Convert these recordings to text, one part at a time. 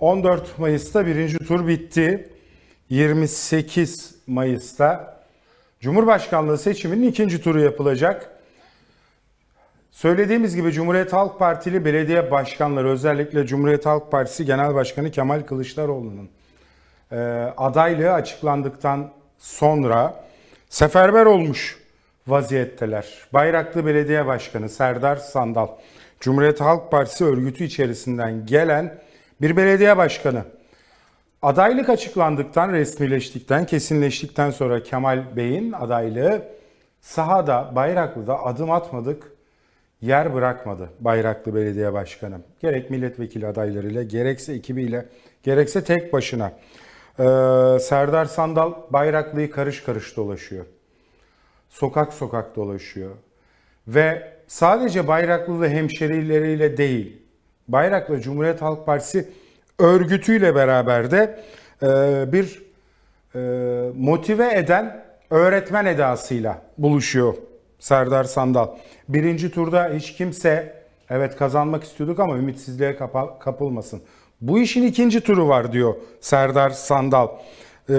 14 Mayıs'ta birinci tur bitti. 28 Mayıs'ta Cumhurbaşkanlığı seçiminin ikinci turu yapılacak. Söylediğimiz gibi Cumhuriyet Halk Partili belediye başkanları özellikle Cumhuriyet Halk Partisi Genel Başkanı Kemal Kılıçdaroğlu'nun e, adaylığı açıklandıktan sonra seferber olmuş vaziyetteler. Bayraklı Belediye Başkanı Serdar Sandal, Cumhuriyet Halk Partisi örgütü içerisinden gelen bir belediye başkanı. Adaylık açıklandıktan, resmileştikten, kesinleştikten sonra Kemal Bey'in adaylığı sahada, Bayraklı'da adım atmadık, yer bırakmadı Bayraklı Belediye Başkanı. Gerek milletvekili adaylarıyla, gerekse ekibiyle, gerekse tek başına. Ee, Serdar Sandal Bayraklı'yı karış karış dolaşıyor. Sokak sokak dolaşıyor. Ve sadece Bayraklı'lı hemşerileriyle değil, Bayraklı Cumhuriyet Halk Partisi örgütüyle beraber de e, bir e, motive eden öğretmen edasıyla buluşuyor Serdar Sandal. Birinci turda hiç kimse evet kazanmak istiyorduk ama ümitsizliğe kapılmasın. Bu işin ikinci turu var diyor Serdar Sandal. Ee,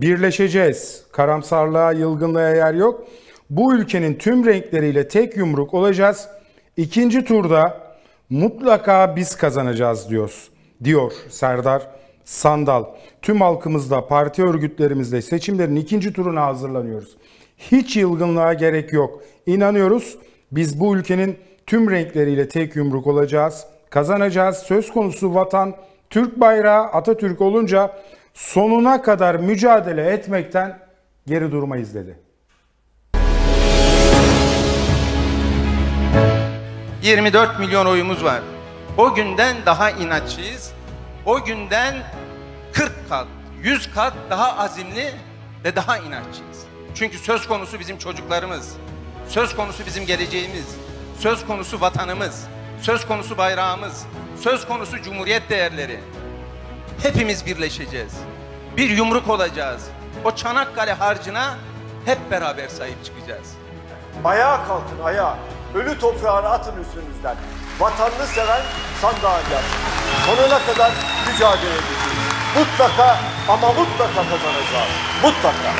birleşeceğiz. Karamsarlığa, yılgınlığa yer yok. Bu ülkenin tüm renkleriyle tek yumruk olacağız. İkinci turda mutlaka biz kazanacağız diyoruz. Diyor Serdar Sandal. Tüm halkımızda, parti örgütlerimizde seçimlerin ikinci turuna hazırlanıyoruz. Hiç yılgınlığa gerek yok. İnanıyoruz biz bu ülkenin tüm renkleriyle tek yumruk olacağız. Kazanacağız. Söz konusu vatan, Türk bayrağı, Atatürk olunca sonuna kadar mücadele etmekten geri durmayız dedi. 24 milyon oyumuz var. O günden daha inatçıyız. O günden 40 kat, 100 kat daha azimli ve daha inatçıyız. Çünkü söz konusu bizim çocuklarımız. Söz konusu bizim geleceğimiz. Söz konusu vatanımız. Söz konusu bayrağımız. Söz konusu cumhuriyet değerleri. Hepimiz birleşeceğiz. Bir yumruk olacağız. O Çanakkale harcına hep beraber sahip çıkacağız. Ayağa kalkın ayağa. Ölü toprağını atın üstünüzden. Vatanını seven sandığa gelsin. Sonuna kadar mücadele edeceğiz. Mutlaka ama mutlaka kazanacağız. Mutlaka.